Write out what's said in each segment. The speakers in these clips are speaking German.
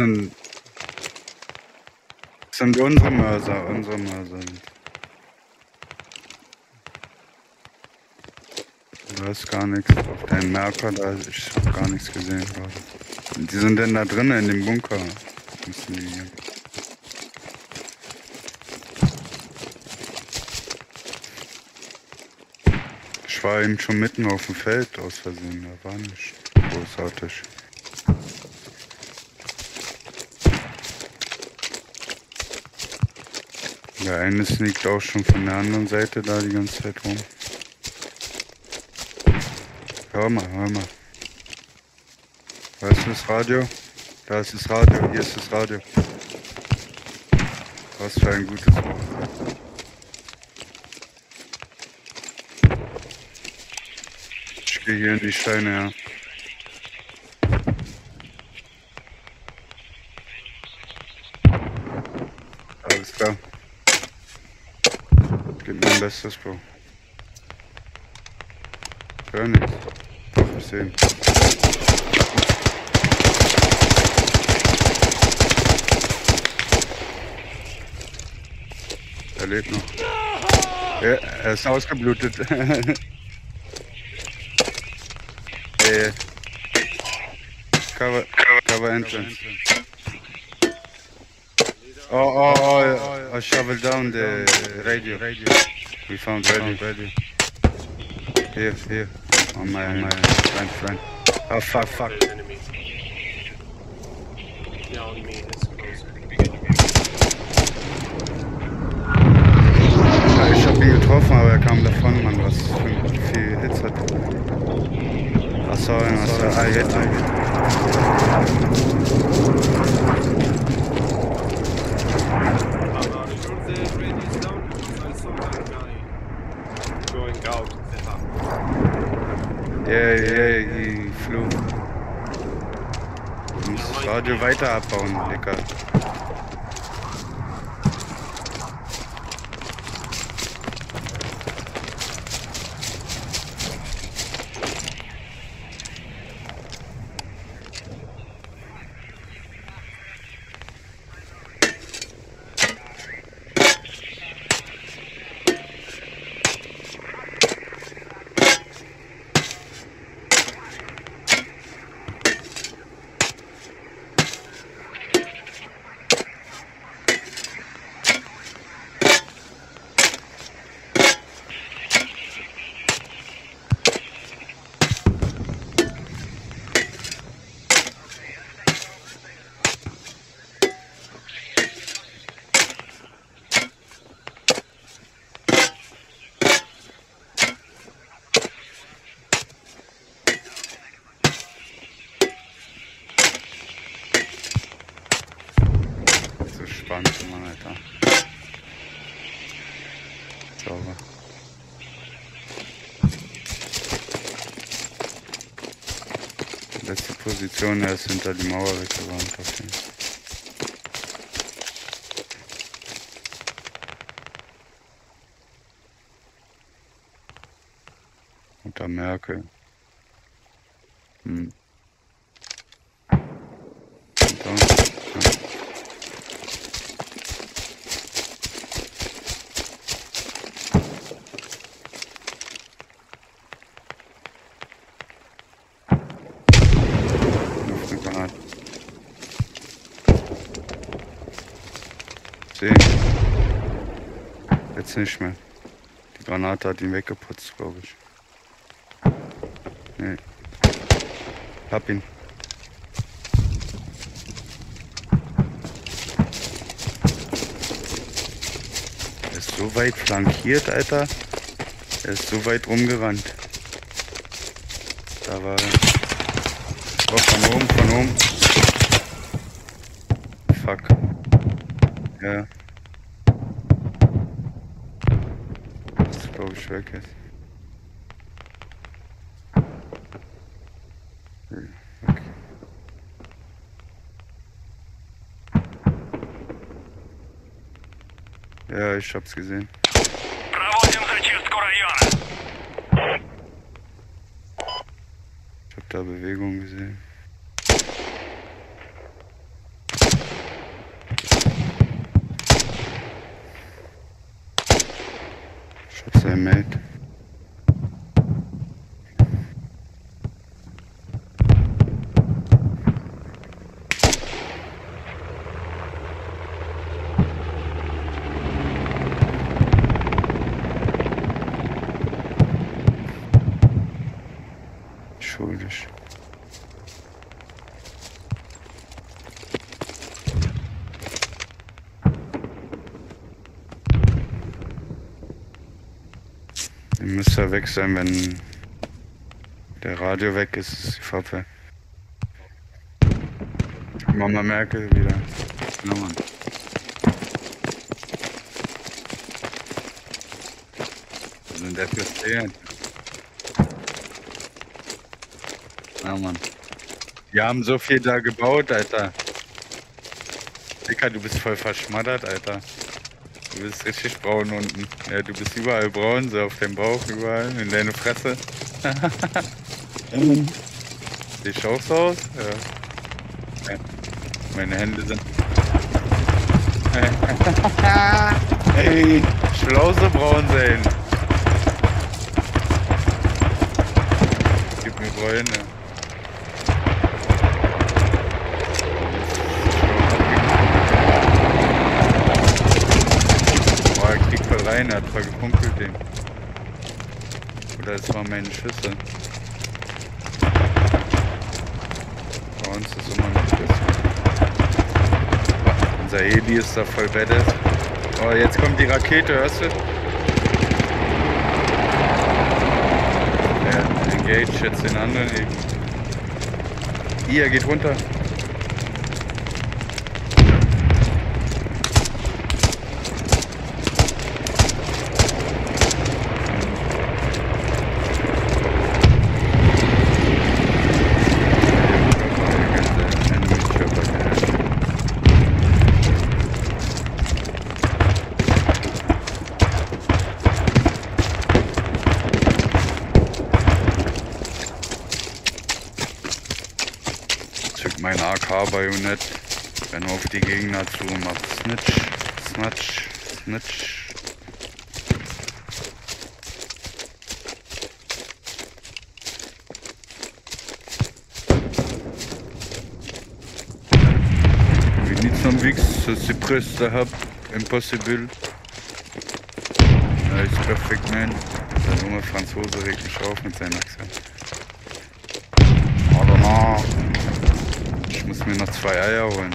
sind. Sind unsere Mörser, unsere Mörser. Du hast gar nichts auf deinen Merker, da ich hab gar nichts gesehen gerade. Die sind denn da drinnen in dem Bunker? Müssen die hier. Ich war eben schon mitten auf dem Feld aus Versehen, da war nicht großartig. Der eine sneakt auch schon von der anderen Seite da die ganze Zeit rum. Hör mal, hör mal. Da ist das Radio. Da ist das Radio. Hier ist das Radio. Was für ein gutes Wort. Ich gehe hier in die Steine, ja. Mein Bestes, Bro. Ich höre nichts. Doch, ich sehe ihn. Er lebt noch. Ja, er ist ausgeblutet. äh, cover, cover entrance. Oh, oh, oh, I shovel down the radio. We found radio. Here, here. On my, on my friend, friend. Oh, fuck, fuck. closer. Ich hab ihn getroffen, aber er kam davon, Mann, was für viel Hits hat. Was soll denn, was soll Ah, jetzt. Aber ich the radio is down. I saw that guy going out. etc. Yeah, yeah, he flew. Du musst das Radio weiter abbauen, Lecker. So spannend, Mann, Alter. Sauber. Die Position, er ist hinter die Mauer weggerannt. Okay. Unter Merkel. Hm. Unter uns. Ja. Auf eine Granate. Sehen. Jetzt nicht mehr. Die Granate hat ihn weggeputzt, glaube ich. Nee. Hab ihn. Er ist so weit flankiert, Alter. Er ist so weit rumgerannt. Da war er. Oh, von oben, von oben. Fuck. Ja. Das ist, glaube ich, weg jetzt. Hm, Okay. Ja, ich hab's gesehen. Проводим зачистку района. Ich hab da Bewegung gesehen. Should say mate. Schuldig. Ihr müsst ja weg sein, wenn der Radio weg ist, ist die Farbe. Mama Merkel wieder. Ja, Mann. Was sind das für Szenen? Ja, Mann. Die haben so viel da gebaut, Alter. Dicker, du bist voll verschmattert, Alter. Du bist richtig braun unten. Ja, du bist überall braun, so auf dem Bauch, überall, in deine Fresse. Seh ich auch so aus? Ja. Meine Hände sind. Ey, Schlause braun sein. Gib mir Bräune. Boah, er kriegt voll rein, er hat voll gepunkelt den. Oder es waren meine Schüsse. Bei uns ist immer noch Schüsse. Unser Heli ist da voll badass. Oh, jetzt kommt die Rakete, hörst du? Ja, engage jetzt den anderen Heli. Hier, er geht runter. Mein AK-Bajonett, renn auf die Gegner zu, mach Snitch, Snatch, Snitch. We need some weeks, so suppress the hub, impossible. Nice, perfect man. Der junge Franzose regt mich auf mit seinem Akzent. Ich muss mir noch zwei Eier holen.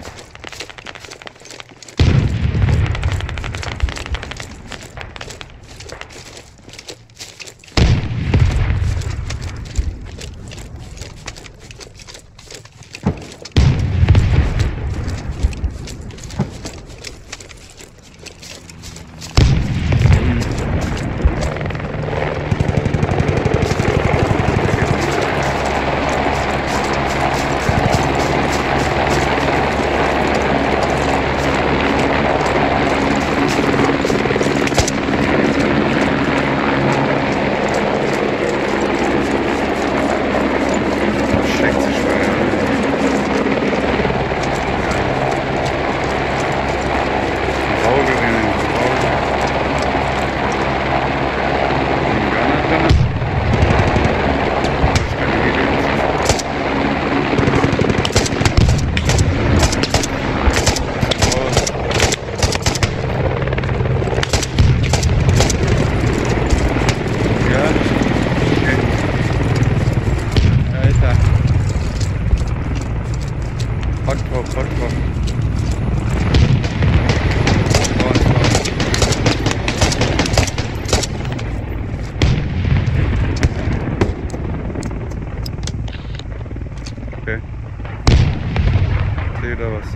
Seh da was.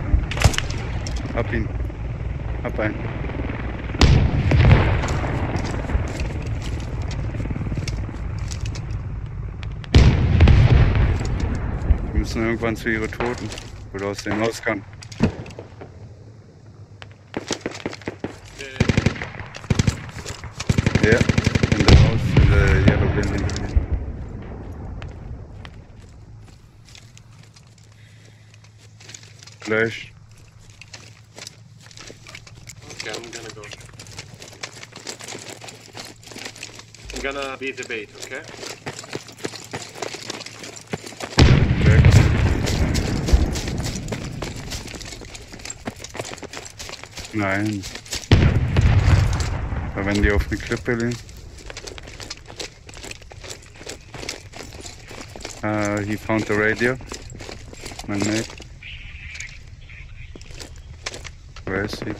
Hab ihn. Hab einen. Die müssen irgendwann zu ihre Toten. Oder aus dem Ausgang. Ja, in der Haus, in der Yellow Building. Gleich. Okay, I'm gonna go. I'm gonna be the bait, okay? Nein. Aber wenn die auf eine Klippe liegen. Uh, he found the radio. My mate. Where is he?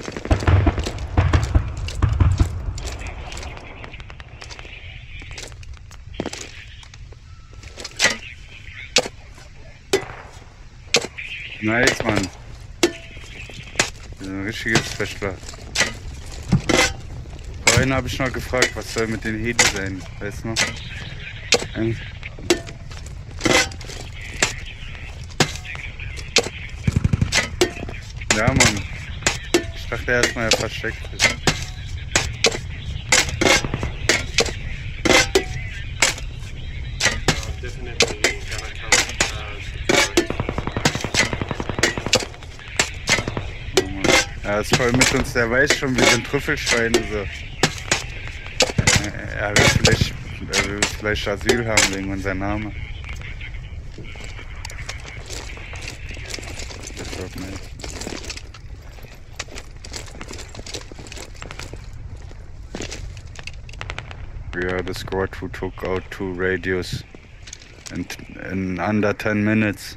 Nice, Mann. Das ist ein richtiges Special. Vorhin habe ich noch gefragt, was soll mit den Hedi sein, weißt du noch? Ja, Mann. Ich dachte erstmal, er versteckt Mann. Er ist voll mit uns, der weiß schon, wir sind Trüffelschweine. So. Er- Er will vielleicht, er will vielleicht Asyl haben wegen unserem Namen. Ich glaub nicht. We are the squad who took out two radios in, in under 10 minutes.